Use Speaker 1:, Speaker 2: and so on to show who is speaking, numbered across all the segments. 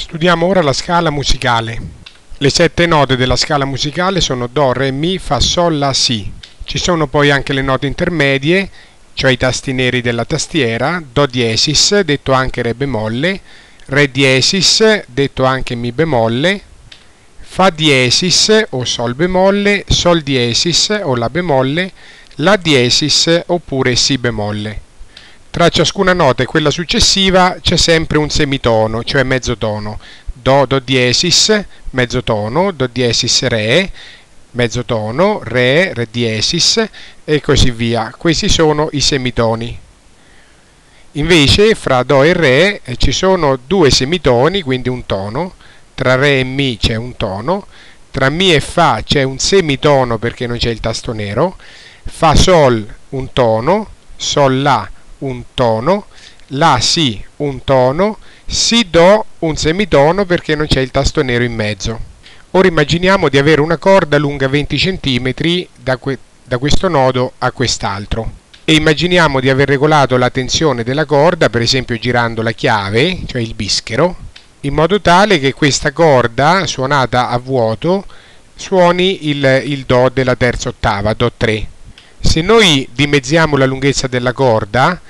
Speaker 1: Studiamo ora la scala musicale. Le sette note della scala musicale sono Do, Re, Mi, Fa, Sol, La, Si. Ci sono poi anche le note intermedie, cioè i tasti neri della tastiera, Do diesis, detto anche Re bemolle, Re diesis, detto anche Mi bemolle, Fa diesis o Sol bemolle, Sol diesis o La bemolle, La diesis oppure Si bemolle. Tra ciascuna nota e quella successiva c'è sempre un semitono, cioè mezzo tono. Do, Do diesis, mezzo tono, Do diesis, Re, mezzo tono, Re, Re diesis e così via. Questi sono i semitoni. Invece fra Do e Re eh, ci sono due semitoni, quindi un tono, tra Re e Mi c'è un tono, tra Mi e Fa c'è un semitono perché non c'è il tasto nero, Fa Sol un tono, Sol La un tono, La Si un tono, Si Do un semitono perché non c'è il tasto nero in mezzo. Ora immaginiamo di avere una corda lunga 20 cm da, que da questo nodo a quest'altro e immaginiamo di aver regolato la tensione della corda, per esempio girando la chiave, cioè il bischero, in modo tale che questa corda suonata a vuoto suoni il, il Do della terza ottava, Do 3. Se noi dimezziamo la lunghezza della corda,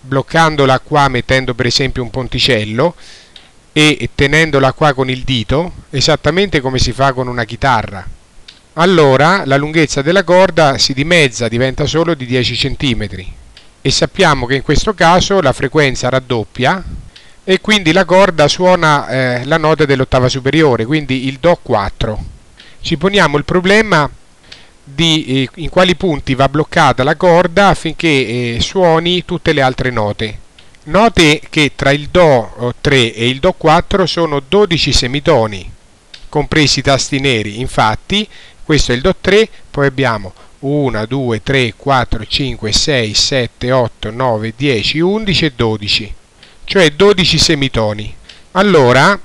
Speaker 1: bloccandola qua mettendo per esempio un ponticello e tenendola qua con il dito, esattamente come si fa con una chitarra, allora la lunghezza della corda si dimezza, diventa solo di 10 cm e sappiamo che in questo caso la frequenza raddoppia e quindi la corda suona eh, la nota dell'ottava superiore, quindi il Do 4. Ci poniamo il problema di eh, in quali punti va bloccata la corda affinché eh, suoni tutte le altre note. Note che tra il Do 3 e il Do 4 sono 12 semitoni, compresi i tasti neri. Infatti, questo è il Do 3, poi abbiamo 1, 2, 3, 4, 5, 6, 7, 8, 9, 10, 11 e 12, cioè 12 semitoni. Allora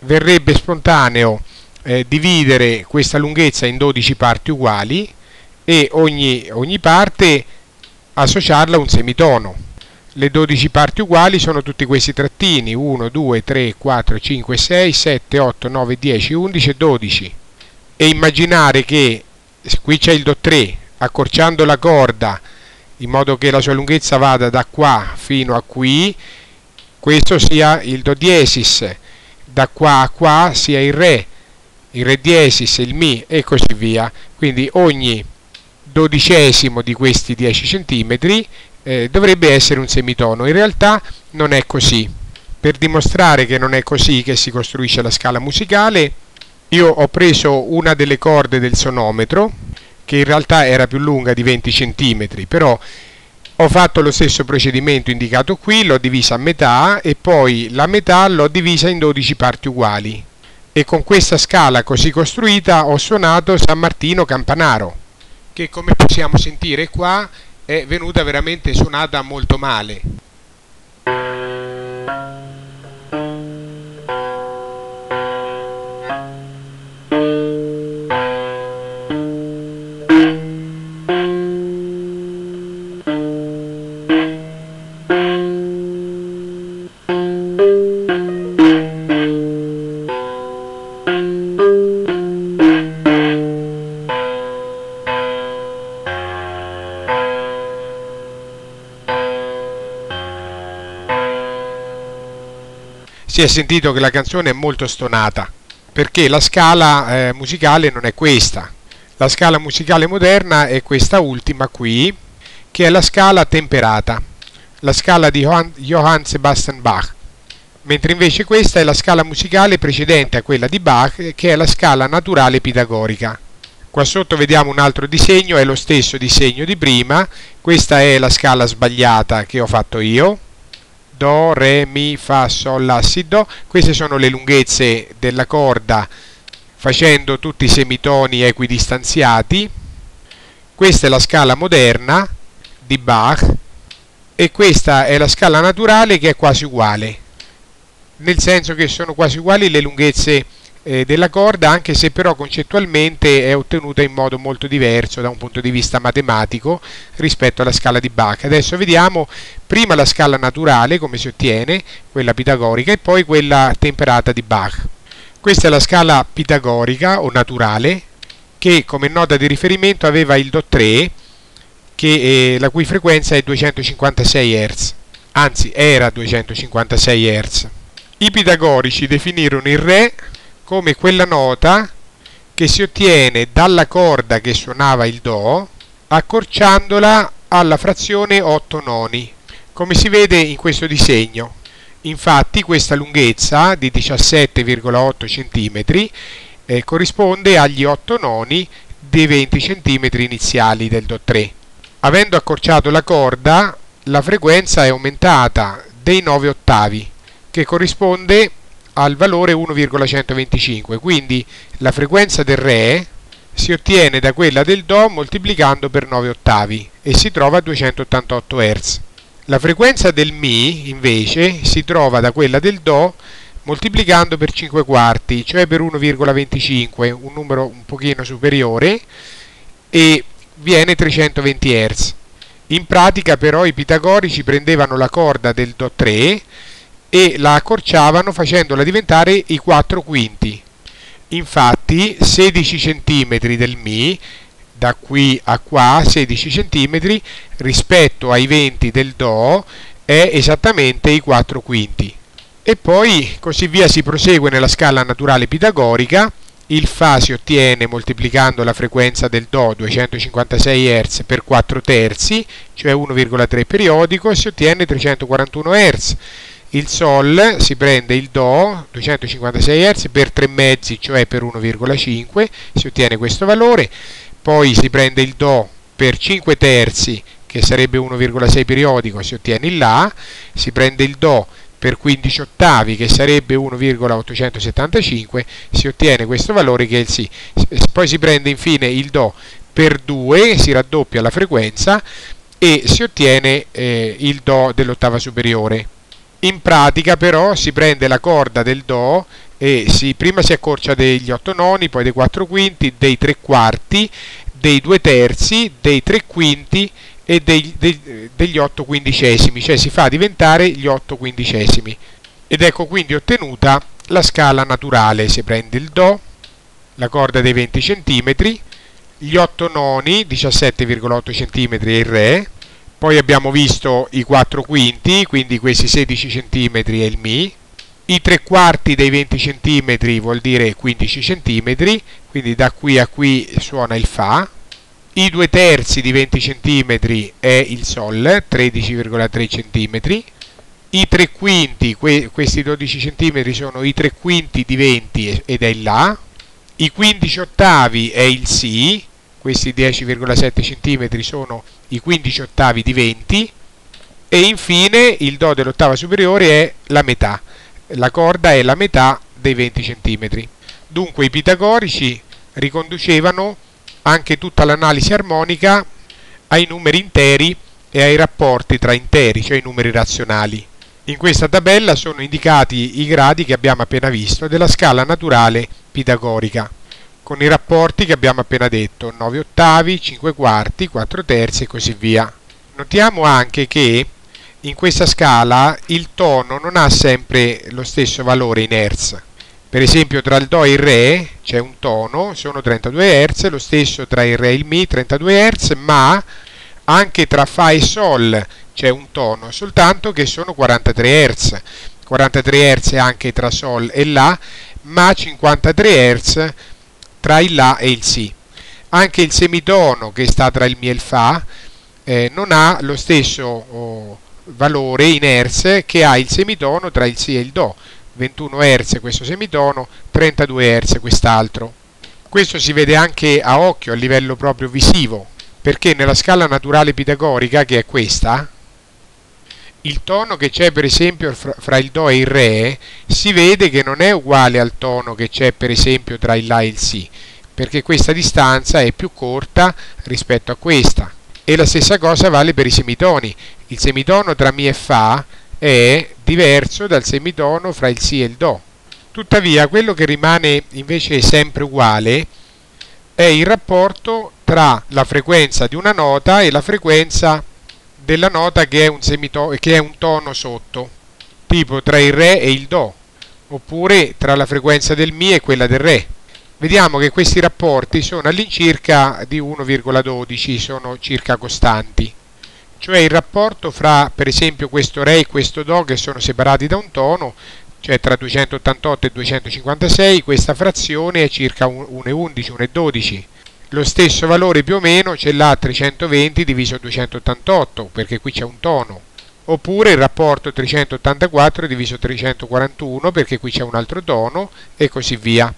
Speaker 1: verrebbe spontaneo eh, dividere questa lunghezza in 12 parti uguali e ogni, ogni parte associarla a un semitono. Le 12 parti uguali sono tutti questi trattini 1, 2, 3, 4, 5, 6, 7, 8, 9, 10, 11 e 12 e immaginare che qui c'è il Do 3 accorciando la corda in modo che la sua lunghezza vada da qua fino a qui questo sia il Do diesis da qua a qua sia il Re il Re diesis, il Mi e così via. Quindi ogni dodicesimo di questi 10 cm eh, dovrebbe essere un semitono. In realtà non è così. Per dimostrare che non è così che si costruisce la scala musicale, io ho preso una delle corde del sonometro, che in realtà era più lunga di 20 cm, però ho fatto lo stesso procedimento indicato qui, l'ho divisa a metà e poi la metà l'ho divisa in 12 parti uguali e con questa scala così costruita ho suonato San Martino Campanaro che come possiamo sentire qua è venuta veramente suonata molto male si è sentito che la canzone è molto stonata perché la scala eh, musicale non è questa. La scala musicale moderna è questa ultima qui che è la scala temperata la scala di Johann Sebastian Bach. Mentre invece questa è la scala musicale precedente a quella di Bach che è la scala naturale pitagorica. Qua sotto vediamo un altro disegno è lo stesso disegno di prima. Questa è la scala sbagliata che ho fatto io Do, Re, Mi, Fa, Sol, La, Si, Do. Queste sono le lunghezze della corda facendo tutti i semitoni equidistanziati. Questa è la scala moderna di Bach e questa è la scala naturale che è quasi uguale, nel senso che sono quasi uguali le lunghezze eh, della corda, anche se però concettualmente è ottenuta in modo molto diverso da un punto di vista matematico rispetto alla scala di Bach. Adesso vediamo prima la scala naturale, come si ottiene, quella pitagorica, e poi quella temperata di Bach. Questa è la scala pitagorica o naturale, che come nota di riferimento aveva il Do3, che, eh, la cui frequenza è 256 Hz, anzi era 256 Hz. I pitagorici definirono il Re come quella nota che si ottiene dalla corda che suonava il Do accorciandola alla frazione 8 noni, come si vede in questo disegno. Infatti questa lunghezza di 17,8 cm eh, corrisponde agli 8 noni dei 20 cm iniziali del Do3. Avendo accorciato la corda, la frequenza è aumentata dei 9 ottavi, che corrisponde al valore 1,125, quindi la frequenza del Re si ottiene da quella del Do moltiplicando per 9 ottavi e si trova a 288 Hz. La frequenza del Mi invece si trova da quella del Do moltiplicando per 5 quarti, cioè per 1,25, un numero un pochino superiore, e viene 320 Hz. In pratica però i pitagorici prendevano la corda del Do3 e la accorciavano facendola diventare i 4 quinti. Infatti 16 cm del Mi, da qui a qua 16 cm, rispetto ai 20 del Do è esattamente i 4 quinti. E poi così via si prosegue nella scala naturale pitagorica il Fa si ottiene moltiplicando la frequenza del Do 256 Hz per 4 terzi, cioè 1,3 periodico, e si ottiene 341 Hz. Il Sol si prende il Do 256 Hz per 3 mezzi, cioè per 1,5, si ottiene questo valore. Poi si prende il Do per 5 terzi, che sarebbe 1,6 periodico, si ottiene il La. Si prende il Do per 15 ottavi che sarebbe 1,875 si ottiene questo valore che è il Si. Poi si prende infine il Do per 2, si raddoppia la frequenza e si ottiene eh, il Do dell'ottava superiore. In pratica però si prende la corda del Do e si, prima si accorcia degli 8 noni, poi dei 4 quinti, dei 3 quarti, dei 2 terzi, dei 3 quinti e dei, dei, degli 8 quindicesimi, cioè si fa diventare gli 8 quindicesimi. Ed ecco quindi ottenuta la scala naturale, si prende il Do, la corda dei 20 cm, gli 8 noni, 17,8 cm e il Re, poi abbiamo visto i 4 quinti, quindi questi 16 cm e il Mi, i 3 quarti dei 20 cm vuol dire 15 cm, quindi da qui a qui suona il Fa, i due terzi di 20 cm è il Sol, 13,3 cm, i tre quinti, que questi 12 cm sono i tre quinti di 20 ed è il La, i 15 ottavi è il Si, questi 10,7 cm sono i 15 ottavi di 20 e infine il Do dell'ottava superiore è la metà, la corda è la metà dei 20 cm. Dunque i pitagorici riconducevano anche tutta l'analisi armonica ai numeri interi e ai rapporti tra interi, cioè i numeri razionali. In questa tabella sono indicati i gradi che abbiamo appena visto della scala naturale pitagorica, con i rapporti che abbiamo appena detto, 9 ottavi, 5 quarti, 4 terzi e così via. Notiamo anche che in questa scala il tono non ha sempre lo stesso valore in Hertz, per esempio tra il Do e il Re c'è un tono, sono 32 Hz, lo stesso tra il Re e il Mi 32 Hz, ma anche tra Fa e Sol c'è un tono, soltanto che sono 43 Hz. 43 Hz anche tra Sol e La, ma 53 Hz tra il La e il Si. Anche il semitono che sta tra il Mi e il Fa eh, non ha lo stesso oh, valore in Hz che ha il semitono tra il Si e il Do 21 Hz questo semitono, 32 Hz quest'altro. Questo si vede anche a occhio a livello proprio visivo, perché nella scala naturale pitagorica, che è questa, il tono che c'è per esempio fra il Do e il Re si vede che non è uguale al tono che c'è per esempio tra il La e il Si, perché questa distanza è più corta rispetto a questa. E la stessa cosa vale per i semitoni. Il semitono tra Mi e Fa è diverso dal semitono fra il Si e il Do. Tuttavia, quello che rimane invece sempre uguale è il rapporto tra la frequenza di una nota e la frequenza della nota che è che è un tono sotto, tipo tra il Re e il Do, oppure tra la frequenza del Mi e quella del Re. Vediamo che questi rapporti sono all'incirca di 1,12, sono circa costanti cioè il rapporto fra per esempio questo Re e questo Do che sono separati da un tono, cioè tra 288 e 256, questa frazione è circa 1,11, 1,12. Lo stesso valore più o meno ce l'ha 320 diviso 288, perché qui c'è un tono. Oppure il rapporto 384 diviso 341, perché qui c'è un altro tono, e così via.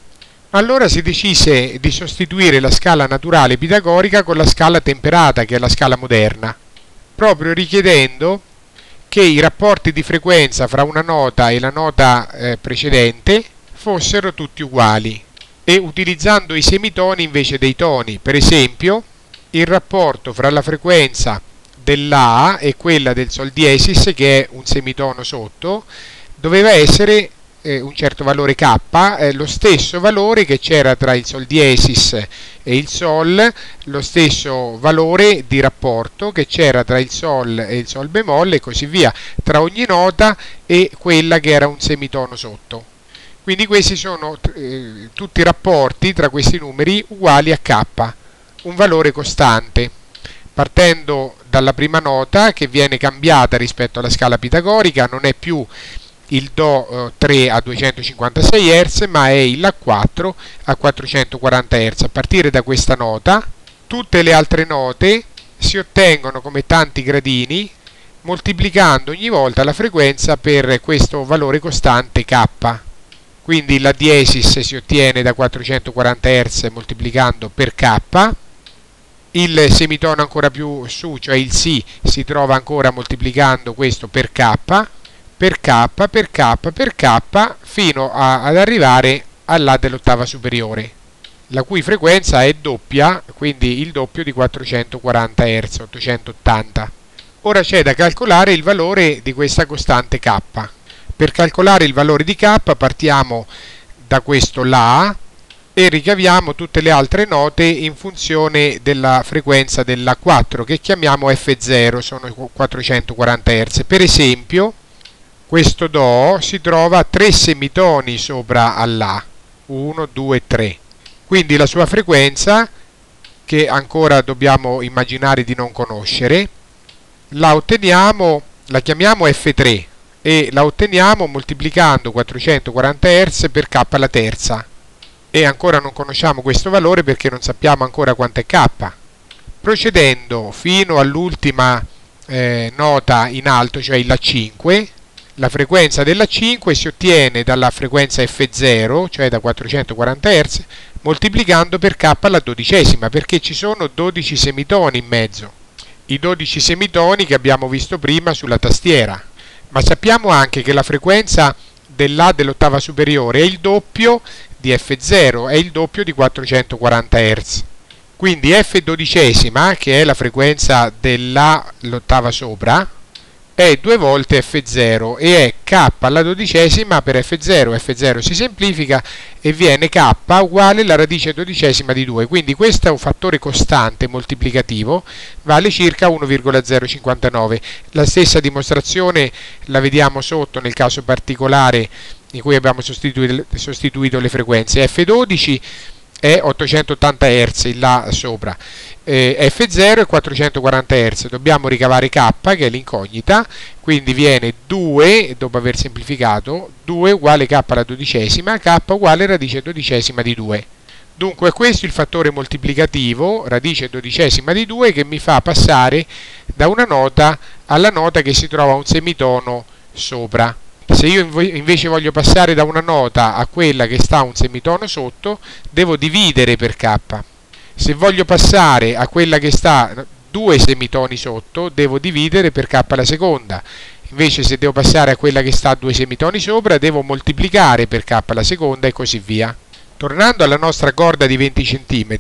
Speaker 1: Allora si decise di sostituire la scala naturale pitagorica con la scala temperata, che è la scala moderna proprio richiedendo che i rapporti di frequenza fra una nota e la nota eh, precedente fossero tutti uguali e utilizzando i semitoni invece dei toni. Per esempio, il rapporto fra la frequenza dell'A e quella del Sol diesis, che è un semitono sotto, doveva essere eh, un certo valore K, eh, lo stesso valore che c'era tra il Sol diesis e il Sol, lo stesso valore di rapporto che c'era tra il Sol e il Sol bemolle e così via, tra ogni nota e quella che era un semitono sotto. Quindi questi sono eh, tutti i rapporti tra questi numeri uguali a K, un valore costante partendo dalla prima nota che viene cambiata rispetto alla scala pitagorica, non è più il Do 3 eh, a 256 Hz ma è il La 4 a 440 Hz. A partire da questa nota tutte le altre note si ottengono come tanti gradini moltiplicando ogni volta la frequenza per questo valore costante K. Quindi la diesis si ottiene da 440 Hz moltiplicando per K, il semitono ancora più su, cioè il Si, si trova ancora moltiplicando questo per K, per K per K per K fino a, ad arrivare all'A dell'ottava superiore la cui frequenza è doppia, quindi il doppio di 440 Hz, 880. Ora c'è da calcolare il valore di questa costante K. Per calcolare il valore di K partiamo da questo La e ricaviamo tutte le altre note in funzione della frequenza della 4 che chiamiamo F0, sono 440 Hz. Per esempio, questo Do si trova tre semitoni sopra all'A, 1, 2, 3. Quindi la sua frequenza, che ancora dobbiamo immaginare di non conoscere, la otteniamo, la chiamiamo F3 e la otteniamo moltiplicando 440 Hz per K alla terza. E ancora non conosciamo questo valore perché non sappiamo ancora quanto è K. Procedendo fino all'ultima eh, nota in alto, cioè la 5, la frequenza della 5 si ottiene dalla frequenza F0, cioè da 440 Hz, moltiplicando per k alla dodicesima, perché ci sono 12 semitoni in mezzo. I 12 semitoni che abbiamo visto prima sulla tastiera. Ma sappiamo anche che la frequenza dell'A dell'ottava superiore è il doppio di F0, è il doppio di 440 Hz. Quindi F dodicesima, che è la frequenza dell'A l'ottava sopra, è due volte f0 e è k alla dodicesima per f0, f0 si semplifica e viene k uguale alla radice dodicesima di 2, quindi questo è un fattore costante moltiplicativo, vale circa 1,059. La stessa dimostrazione la vediamo sotto nel caso particolare in cui abbiamo sostituito, sostituito le frequenze. F12 è 880 Hz là sopra eh, F0 è 440 Hz. Dobbiamo ricavare K che è l'incognita. Quindi viene 2 dopo aver semplificato 2 uguale K alla dodicesima K uguale radice dodicesima di 2 dunque questo è il fattore moltiplicativo radice dodicesima di 2 che mi fa passare da una nota alla nota che si trova un semitono sopra. Se io invece voglio passare da una nota a quella che sta un semitono sotto, devo dividere per K. Se voglio passare a quella che sta due semitoni sotto, devo dividere per K alla seconda. Invece se devo passare a quella che sta due semitoni sopra, devo moltiplicare per K alla seconda e così via. Tornando alla nostra corda di 20 cm,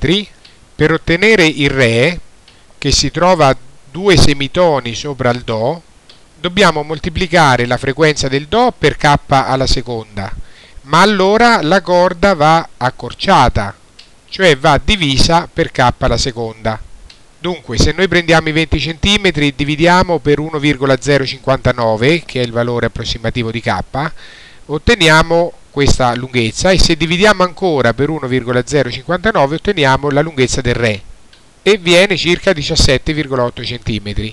Speaker 1: per ottenere il Re, che si trova due semitoni sopra il Do, dobbiamo moltiplicare la frequenza del Do per K alla seconda, ma allora la corda va accorciata, cioè va divisa per k alla seconda. Dunque, se noi prendiamo i 20 cm e dividiamo per 1,059, che è il valore approssimativo di k, otteniamo questa lunghezza e se dividiamo ancora per 1,059 otteniamo la lunghezza del Re e viene circa 17,8 cm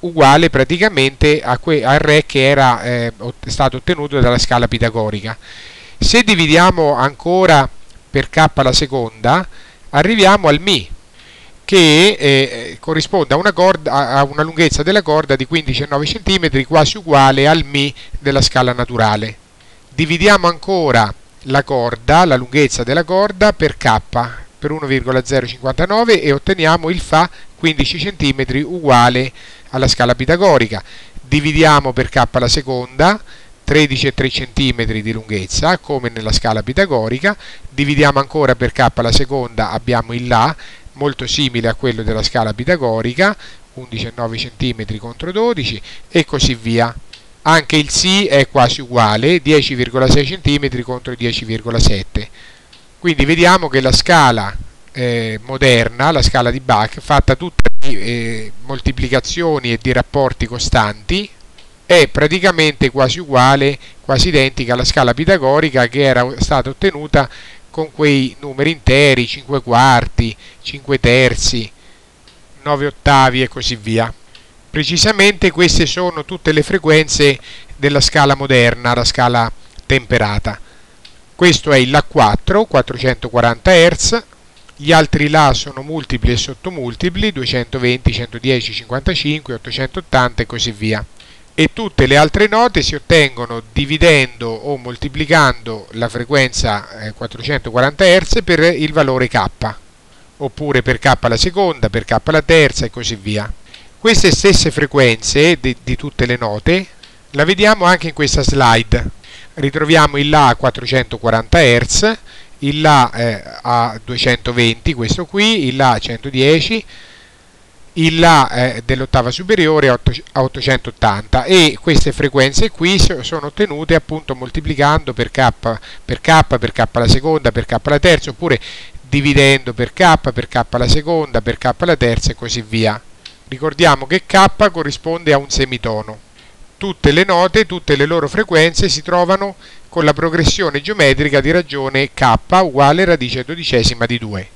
Speaker 1: uguale praticamente al Re che era eh, stato ottenuto dalla scala pitagorica se dividiamo ancora per k alla seconda arriviamo al Mi che eh, corrisponde a una, corda, a una lunghezza della corda di 15,9 cm quasi uguale al Mi della scala naturale dividiamo ancora la corda, la lunghezza della corda per k per 1,059 e otteniamo il Fa 15 cm uguale alla scala pitagorica. Dividiamo per k alla seconda 13,3 cm di lunghezza come nella scala pitagorica, dividiamo ancora per k alla seconda abbiamo il La molto simile a quello della scala pitagorica 11,9 cm contro 12 e così via. Anche il Si è quasi uguale, 10,6 cm contro 10,7 quindi vediamo che la scala eh, moderna, la scala di Bach, fatta tutta di eh, moltiplicazioni e di rapporti costanti, è praticamente quasi uguale, quasi identica alla scala pitagorica che era stata ottenuta con quei numeri interi, 5 quarti, 5 terzi, 9 ottavi e così via. Precisamente queste sono tutte le frequenze della scala moderna, la scala temperata. Questo è il La4, 440 Hz, gli altri La sono multipli e sottomultipli, 220, 110, 55, 880 e così via. E tutte le altre note si ottengono dividendo o moltiplicando la frequenza 440 Hz per il valore K, oppure per K alla seconda, per K alla terza e così via. Queste stesse frequenze di, di tutte le note la vediamo anche in questa slide. Ritroviamo il La a 440 Hz, il La eh, a 220, questo qui, il La a 110, il La eh, dell'ottava superiore a 880 e queste frequenze qui sono ottenute appunto moltiplicando per K, per K, per K alla seconda, per K alla terza oppure dividendo per K, per K alla seconda, per K alla terza e così via. Ricordiamo che K corrisponde a un semitono. Tutte le note, tutte le loro frequenze si trovano con la progressione geometrica di ragione K uguale radice dodicesima di 2.